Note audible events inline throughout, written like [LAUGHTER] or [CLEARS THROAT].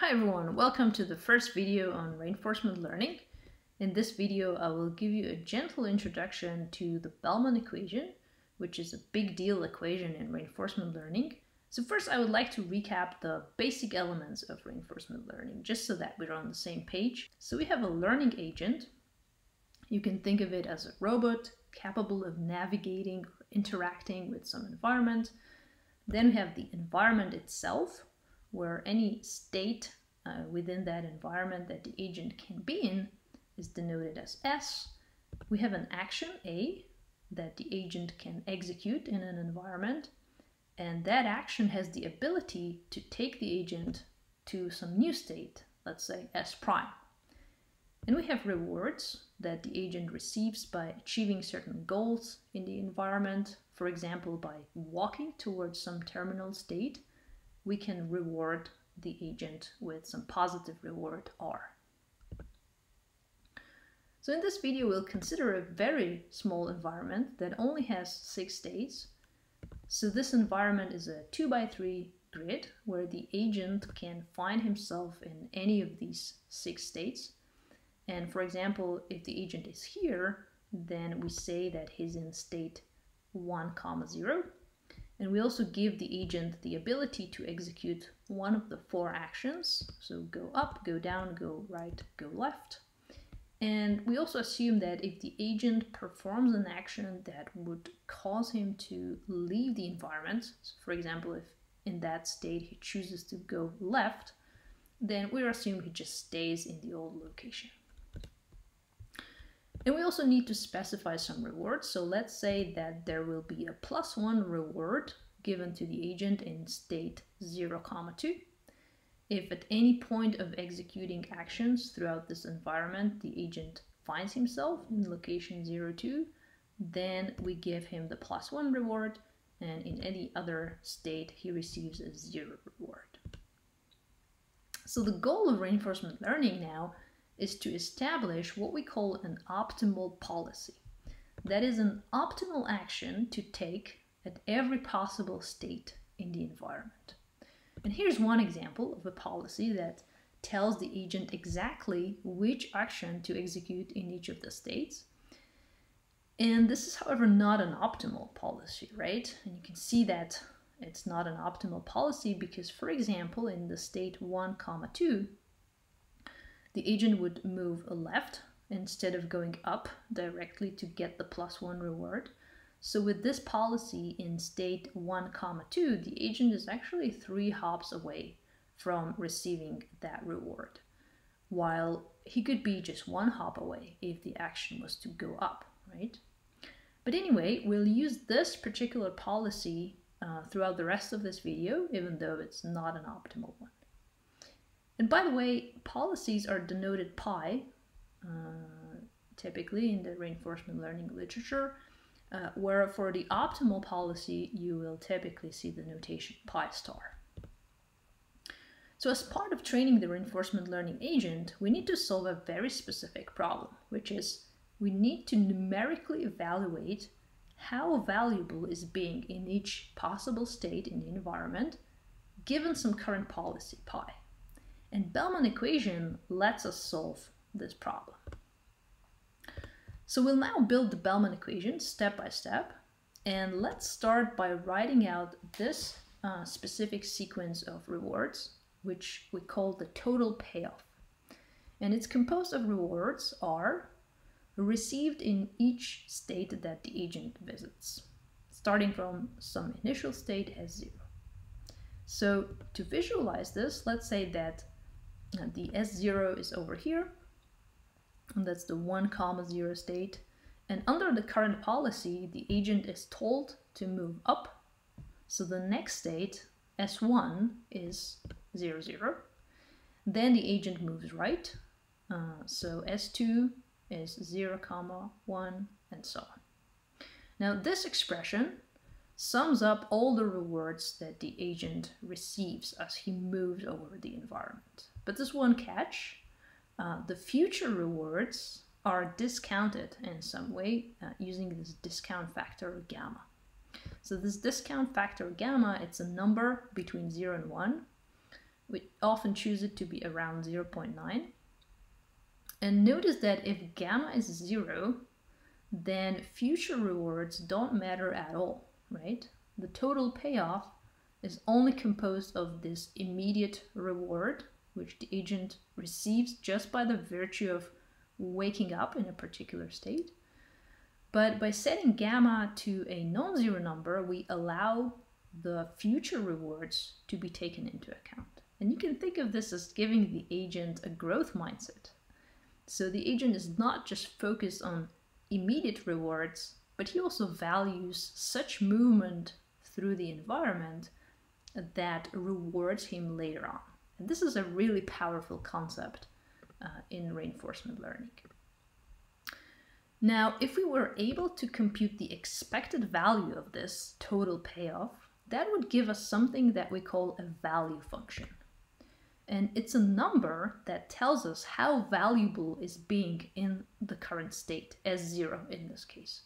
Hi everyone, welcome to the first video on reinforcement learning. In this video I will give you a gentle introduction to the Bellman equation, which is a big deal equation in reinforcement learning. So first I would like to recap the basic elements of reinforcement learning, just so that we're on the same page. So we have a learning agent. You can think of it as a robot capable of navigating or interacting with some environment. Then we have the environment itself, where any state uh, within that environment that the agent can be in is denoted as S. We have an action A that the agent can execute in an environment, and that action has the ability to take the agent to some new state, let's say S prime. And we have rewards that the agent receives by achieving certain goals in the environment, for example, by walking towards some terminal state we can reward the agent with some positive reward R. So in this video, we'll consider a very small environment that only has six states. So this environment is a two by three grid where the agent can find himself in any of these six states. And for example, if the agent is here, then we say that he's in state 1 comma 0 and we also give the agent the ability to execute one of the four actions. So go up, go down, go right, go left. And we also assume that if the agent performs an action that would cause him to leave the environment, so for example, if in that state he chooses to go left, then we assume he just stays in the old location. And we also need to specify some rewards. So let's say that there will be a plus one reward given to the agent in state 0, comma 2. If at any point of executing actions throughout this environment, the agent finds himself in location 0, 2, then we give him the plus one reward, and in any other state, he receives a zero reward. So the goal of reinforcement learning now is to establish what we call an optimal policy. That is an optimal action to take at every possible state in the environment. And here's one example of a policy that tells the agent exactly which action to execute in each of the states. And this is, however, not an optimal policy, right? And you can see that it's not an optimal policy because, for example, in the state 1, comma 2, the agent would move left instead of going up directly to get the plus one reward. So with this policy in state 1 comma 2, the agent is actually three hops away from receiving that reward, while he could be just one hop away if the action was to go up, right? But anyway, we'll use this particular policy uh, throughout the rest of this video, even though it's not an optimal one. And by the way, policies are denoted pi, uh, typically in the reinforcement learning literature, uh, where for the optimal policy, you will typically see the notation pi star. So as part of training the reinforcement learning agent, we need to solve a very specific problem, which is we need to numerically evaluate how valuable is being in each possible state in the environment given some current policy pi. And Bellman equation lets us solve this problem. So we'll now build the Bellman equation step by step. And let's start by writing out this uh, specific sequence of rewards, which we call the total payoff. And it's composed of rewards R received in each state that the agent visits, starting from some initial state S0. So to visualize this, let's say that the S0 is over here, and that's the 1 comma 0 state. And under the current policy, the agent is told to move up. So the next state, S1, is 0, 0. Then the agent moves right. Uh, so S2 is 0, comma 1, and so on. Now this expression sums up all the rewards that the agent receives as he moves over the environment. But there's one catch. Uh, the future rewards are discounted in some way uh, using this discount factor gamma. So this discount factor gamma, it's a number between 0 and 1. We often choose it to be around 0.9. And notice that if gamma is zero, then future rewards don't matter at all, right? The total payoff is only composed of this immediate reward, which the agent receives just by the virtue of waking up in a particular state. But by setting gamma to a non-zero number, we allow the future rewards to be taken into account. And you can think of this as giving the agent a growth mindset. So the agent is not just focused on immediate rewards, but he also values such movement through the environment that rewards him later on. And this is a really powerful concept uh, in reinforcement learning. Now, if we were able to compute the expected value of this total payoff, that would give us something that we call a value function. And it's a number that tells us how valuable is being in the current state, S0 in this case,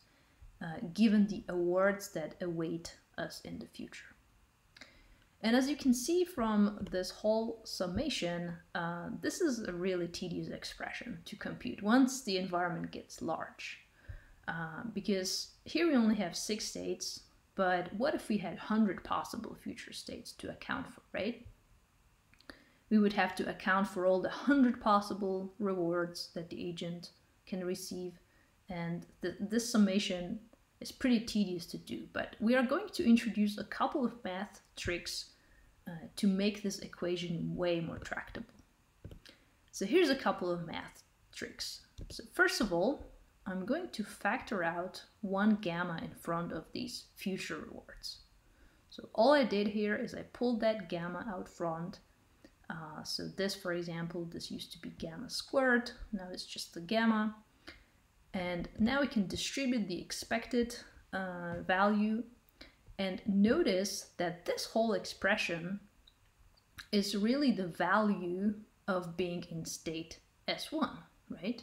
uh, given the awards that await us in the future. And as you can see from this whole summation, uh, this is a really tedious expression to compute once the environment gets large. Uh, because here we only have six states, but what if we had 100 possible future states to account for, right? We would have to account for all the 100 possible rewards that the agent can receive, and th this summation is pretty tedious to do, but we are going to introduce a couple of math tricks uh, to make this equation way more tractable. So here's a couple of math tricks. So first of all, I'm going to factor out one gamma in front of these future rewards. So all I did here is I pulled that gamma out front. Uh, so this, for example, this used to be gamma squared. Now it's just the gamma. And now we can distribute the expected uh, value and notice that this whole expression is really the value of being in state S1, right?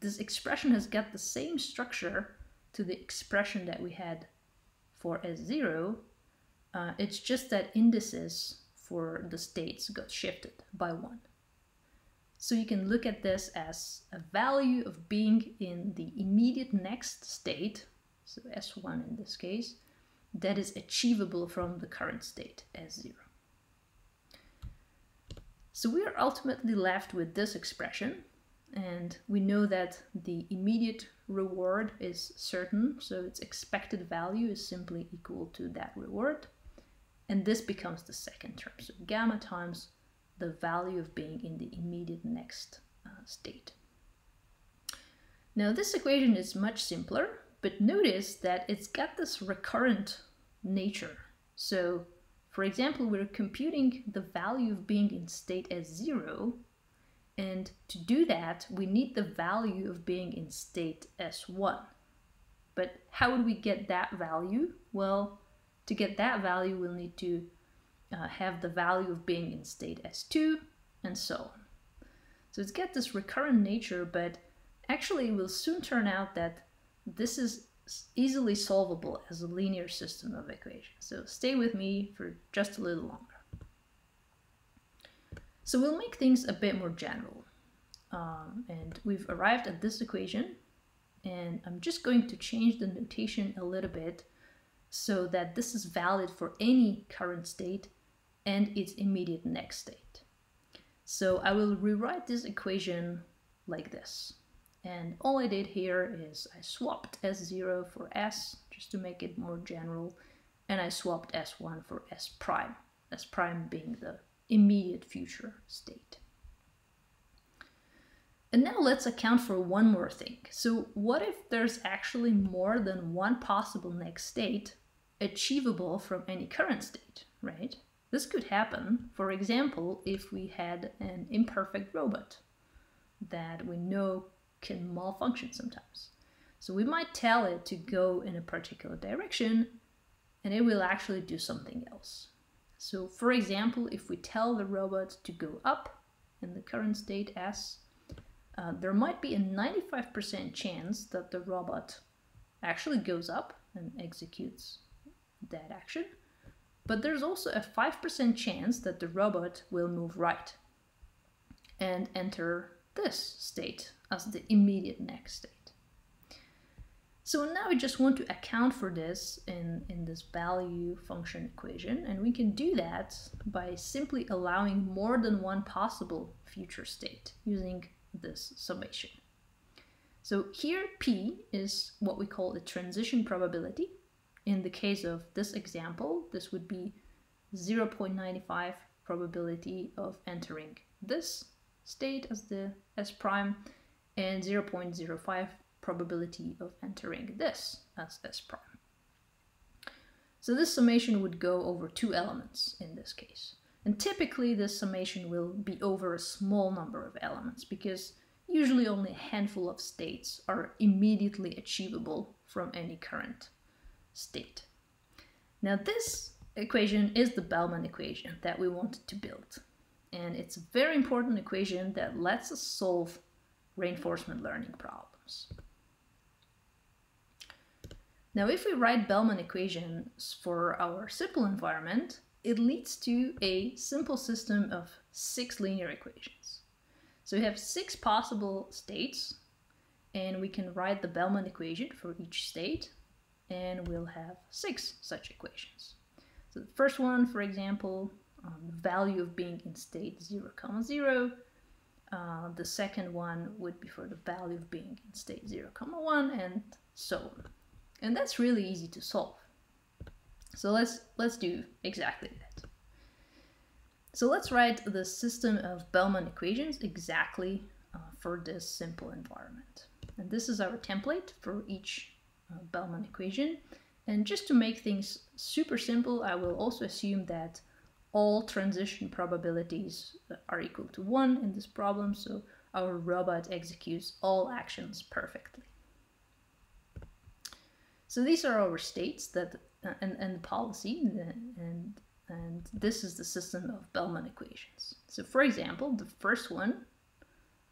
This expression has got the same structure to the expression that we had for S0. Uh, it's just that indices for the states got shifted by one. So you can look at this as a value of being in the immediate next state, so S1 in this case, that is achievable from the current state S0. So we are ultimately left with this expression and we know that the immediate reward is certain, so its expected value is simply equal to that reward. And this becomes the second term, so gamma times the value of being in the immediate next uh, state. Now this equation is much simpler, but notice that it's got this recurrent nature. So for example, we're computing the value of being in state S0. And to do that, we need the value of being in state S1. But how would we get that value? Well, to get that value, we'll need to uh, have the value of being in state S2, and so on. So it's got this recurrent nature, but actually it will soon turn out that this is easily solvable as a linear system of equations. So stay with me for just a little longer. So we'll make things a bit more general. Um, and we've arrived at this equation and I'm just going to change the notation a little bit so that this is valid for any current state and its immediate next state. So I will rewrite this equation like this. And all I did here is I swapped S0 for S, just to make it more general, and I swapped S1 for S prime, S prime being the immediate future state. And now let's account for one more thing. So what if there's actually more than one possible next state achievable from any current state, right? This could happen, for example, if we had an imperfect robot that we know can malfunction sometimes. So we might tell it to go in a particular direction and it will actually do something else. So for example, if we tell the robot to go up in the current state S, uh, there might be a 95% chance that the robot actually goes up and executes that action. But there's also a 5% chance that the robot will move right and enter this state as the immediate next state. So now we just want to account for this in, in this value function equation, and we can do that by simply allowing more than one possible future state using this summation. So here P is what we call the transition probability. In the case of this example, this would be 0.95 probability of entering this state as the S prime and 0.05 probability of entering this as S prime. So this summation would go over two elements in this case. And typically this summation will be over a small number of elements because usually only a handful of states are immediately achievable from any current state. Now this equation is the Bellman equation that we wanted to build. And it's a very important equation that lets us solve reinforcement learning problems. Now, if we write Bellman equations for our simple environment, it leads to a simple system of six linear equations. So we have six possible states, and we can write the Bellman equation for each state, and we'll have six such equations. So the first one, for example, um, the value of being in state 0, comma 0. Uh, the second one would be for the value of being in state 0, comma 1, and so on. And that's really easy to solve. So let's, let's do exactly that. So let's write the system of Bellman equations exactly uh, for this simple environment. And this is our template for each Bellman equation. And just to make things super simple, I will also assume that all transition probabilities are equal to 1 in this problem, so our robot executes all actions perfectly. So these are our states that uh, and, and the policy, and, and this is the system of Bellman equations. So for example, the first one,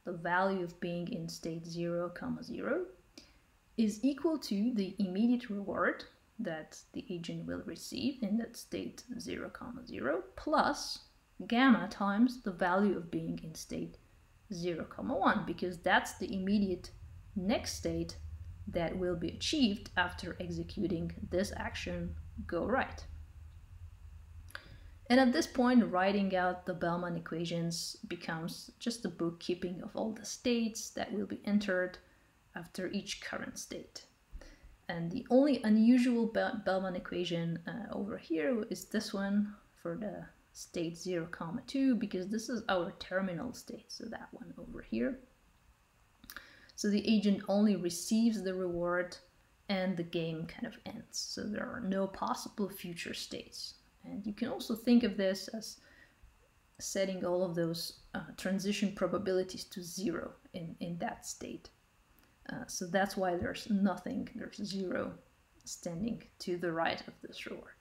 the value of being in state 0, comma 0, is equal to the immediate reward that the agent will receive in that state 0, comma 0, plus gamma times the value of being in state 0, comma 1, because that's the immediate next state that will be achieved after executing this action go right. And at this point, writing out the Bellman equations becomes just the bookkeeping of all the states that will be entered after each current state. And the only unusual Bellman equation uh, over here is this one for the state 0, comma 2, because this is our terminal state, so that one over here. So the agent only receives the reward and the game kind of ends. So there are no possible future states. And you can also think of this as setting all of those uh, transition probabilities to zero in, in that state. Uh, so that's why there's nothing, there's zero standing to the right of this reward.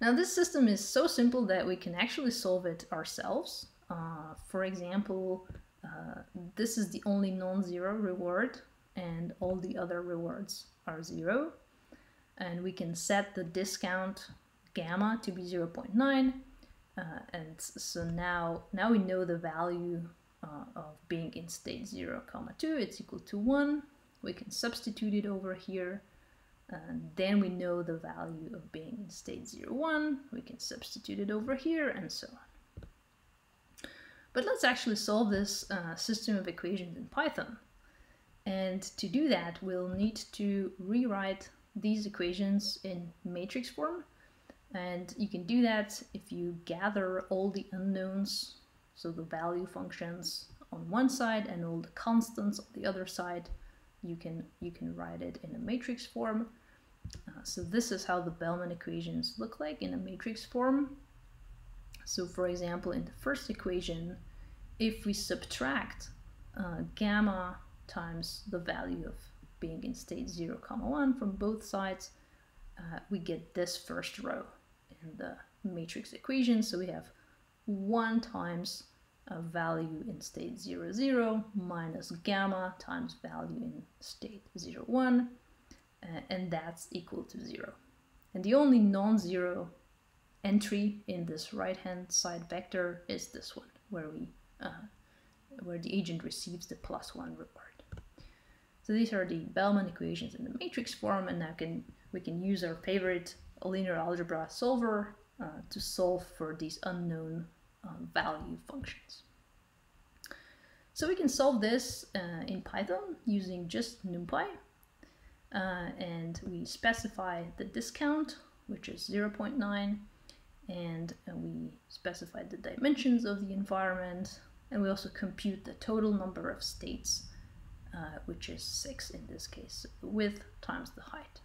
Now this system is so simple that we can actually solve it ourselves. Uh, for example, uh, this is the only non-zero reward and all the other rewards are zero. And we can set the discount gamma to be 0.9. Uh, and so now, now we know the value uh, of being in state 0, comma 2, it's equal to 1. We can substitute it over here. And then we know the value of being in state 0, 1. We can substitute it over here and so on. But let's actually solve this uh, system of equations in Python. And to do that, we'll need to rewrite these equations in matrix form. And you can do that if you gather all the unknowns, so the value functions on one side and all the constants on the other side, you can, you can write it in a matrix form. Uh, so this is how the Bellman equations look like in a matrix form. So for example, in the first equation, if we subtract uh, gamma times the value of being in state 0, comma 1 from both sides, uh, we get this first row in the matrix equation. So we have 1 times a value in state 0, 0 minus gamma times value in state 0, 1, uh, and that's equal to 0. And the only non-zero entry in this right-hand side vector is this one, where we uh, where the agent receives the plus one reward. So these are the Bellman equations in the matrix form, and now can we can use our favorite linear algebra solver uh, to solve for these unknown um, value functions. So we can solve this uh, in Python using just NumPy. Uh, and we specify the discount, which is 0.9, and uh, we specify the dimensions of the environment, and we also compute the total number of states, uh, which is 6 in this case, width times the height.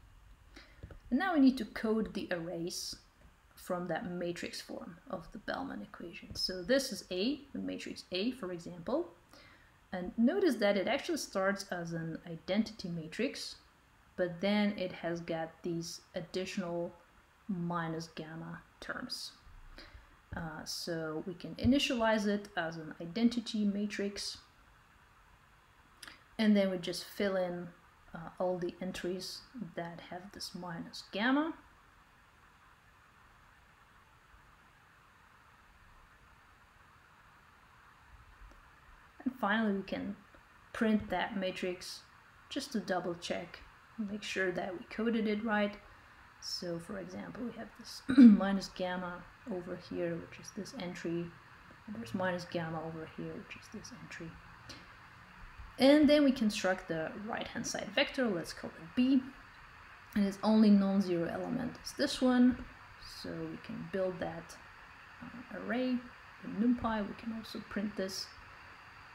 And now we need to code the arrays from that matrix form of the Bellman equation. So this is A, the matrix A, for example. And notice that it actually starts as an identity matrix, but then it has got these additional minus gamma terms. Uh, so we can initialize it as an identity matrix, and then we just fill in uh, all the entries that have this minus gamma. Finally we can print that matrix just to double check make sure that we coded it right. So for example we have this [CLEARS THROAT] minus gamma over here which is this entry. There's minus gamma over here which is this entry. And then we construct the right hand side vector. Let's call it b. And its only non-zero element is this one. So we can build that uh, array in numpy. We can also print this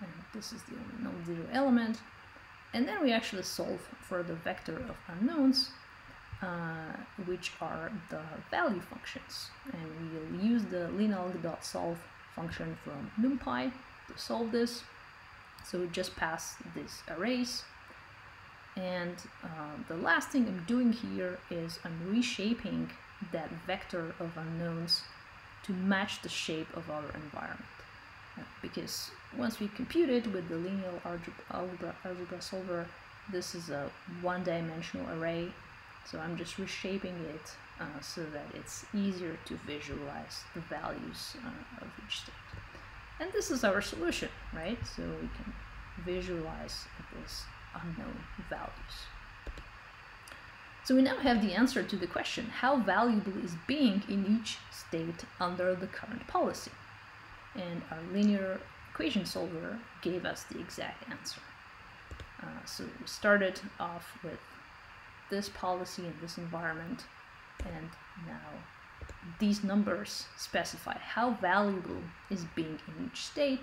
and this is the only non-zero element. And then we actually solve for the vector of unknowns, uh, which are the value functions. And we'll use the linalg.solve function from NumPy to solve this. So we just pass these arrays. And uh, the last thing I'm doing here is I'm reshaping that vector of unknowns to match the shape of our environment because once we compute it with the linear algebra, algebra solver, this is a one-dimensional array. So I'm just reshaping it uh, so that it's easier to visualize the values uh, of each state. And this is our solution, right? So we can visualize these unknown values. So we now have the answer to the question, how valuable is being in each state under the current policy? And our linear equation solver gave us the exact answer. Uh, so we started off with this policy in this environment and now these numbers specify how valuable is being in each state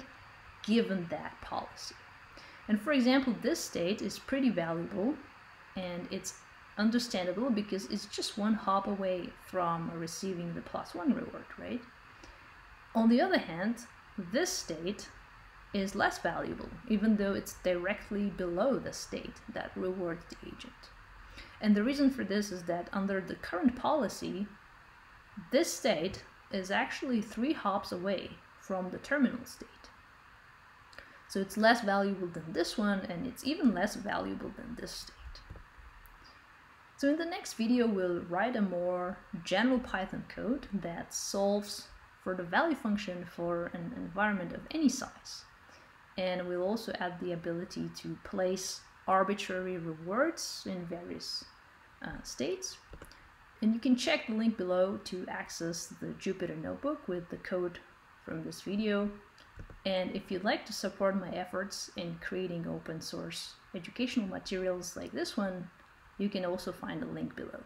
given that policy. And for example, this state is pretty valuable and it's understandable because it's just one hop away from receiving the plus one reward, right? On the other hand, this state is less valuable, even though it's directly below the state that rewards the agent. And the reason for this is that under the current policy, this state is actually three hops away from the terminal state. So it's less valuable than this one, and it's even less valuable than this state. So in the next video, we'll write a more general Python code that solves for the value function for an environment of any size. And we'll also add the ability to place arbitrary rewards in various uh, states. And you can check the link below to access the Jupyter Notebook with the code from this video. And if you'd like to support my efforts in creating open source educational materials like this one, you can also find the link below.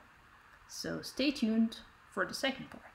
So stay tuned for the second part.